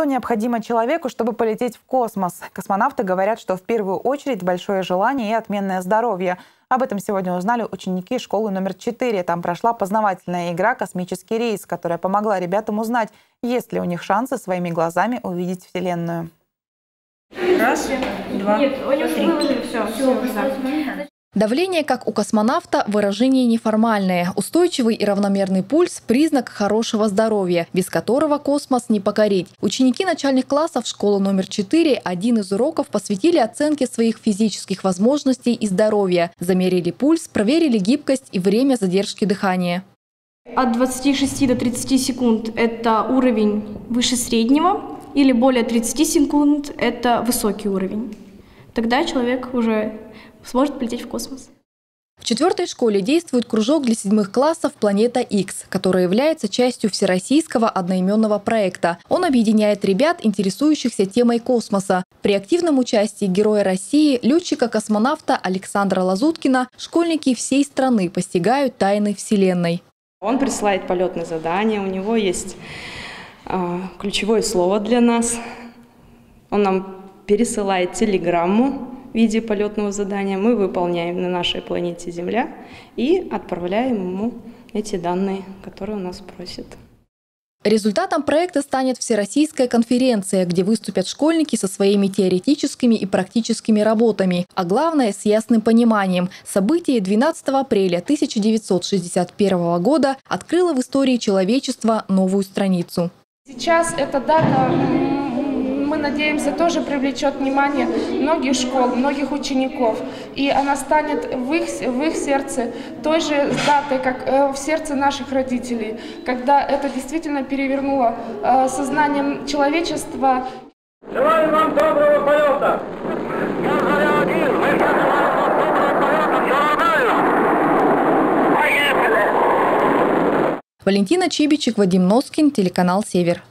Что необходимо человеку, чтобы полететь в космос? Космонавты говорят, что в первую очередь большое желание и отменное здоровье. Об этом сегодня узнали ученики школы номер 4. Там прошла познавательная игра «Космический рейс», которая помогла ребятам узнать, есть ли у них шансы своими глазами увидеть Вселенную. Раз, два, Нет, у него три. выложили все. все, Давление, как у космонавта, выражение неформальное. Устойчивый и равномерный пульс – признак хорошего здоровья, без которого космос не покорить. Ученики начальных классов школы номер 4 один из уроков посвятили оценке своих физических возможностей и здоровья. Замерили пульс, проверили гибкость и время задержки дыхания. От 26 до 30 секунд это уровень выше среднего, или более 30 секунд это высокий уровень. Тогда человек уже сможет полететь в космос. В четвертой школе действует кружок для седьмых классов «Планета X», который является частью всероссийского одноименного проекта. Он объединяет ребят, интересующихся темой космоса. При активном участии Героя России, летчика-космонавта Александра Лазуткина, школьники всей страны постигают тайны Вселенной. Он присылает полетные задания, у него есть а, ключевое слово для нас. Он нам пересылает телеграмму в виде полетного задания. Мы выполняем на нашей планете Земля и отправляем ему эти данные, которые он нас просит. Результатом проекта станет Всероссийская конференция, где выступят школьники со своими теоретическими и практическими работами, а главное – с ясным пониманием. Событие 12 апреля 1961 года открыло в истории человечества новую страницу. Сейчас эта дата, мы надеемся, тоже привлечет внимание многих школ, многих учеников. И она станет в их, в их сердце той же датой, как э, в сердце наших родителей, когда это действительно перевернуло э, сознанием человечества. Желаю вам доброго полета! Я Заря-1, мы сейчас желаем вам доброго полета, все нормально? Поехали! Валентина Чибичек, Вадим Носкин, телеканал «Север».